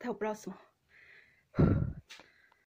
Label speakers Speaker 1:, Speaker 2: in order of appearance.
Speaker 1: Até o próximo.